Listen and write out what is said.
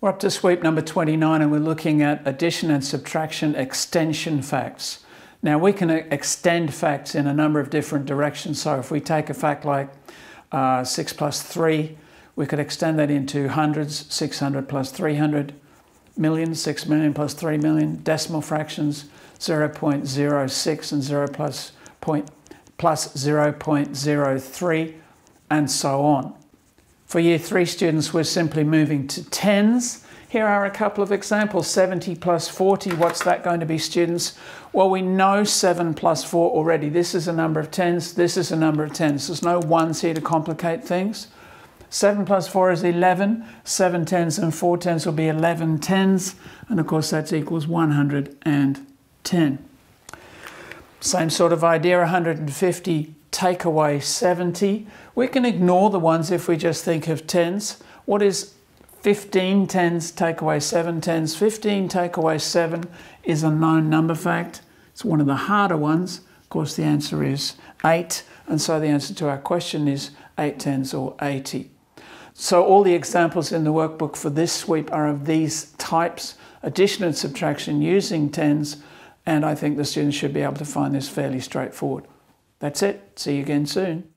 We're up to sweep number 29 and we're looking at addition and subtraction extension facts. Now we can extend facts in a number of different directions. So if we take a fact like uh, 6 plus 3, we could extend that into hundreds, 600 plus 300, million, 6 million plus 3 million, decimal fractions, 0 0.06 and 0 plus, point, plus 0.03, and so on. For year three students, we're simply moving to tens. Here are a couple of examples. 70 plus 40, what's that going to be, students? Well, we know 7 plus 4 already. This is a number of tens, this is a number of tens. There's no ones here to complicate things. 7 plus 4 is 11. 7 tens and 4 tens will be 11 tens. And of course, that's equals 110. Same sort of idea, 150 take away 70. We can ignore the ones if we just think of tens. What is 15 tens take away 7 tens? 15 take away 7 is a known number fact. It's one of the harder ones. Of course, the answer is 8. And so the answer to our question is 8 tens or 80. So all the examples in the workbook for this sweep are of these types, addition and subtraction using tens, and I think the students should be able to find this fairly straightforward. That's it. See you again soon.